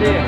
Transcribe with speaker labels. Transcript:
Speaker 1: Yeah.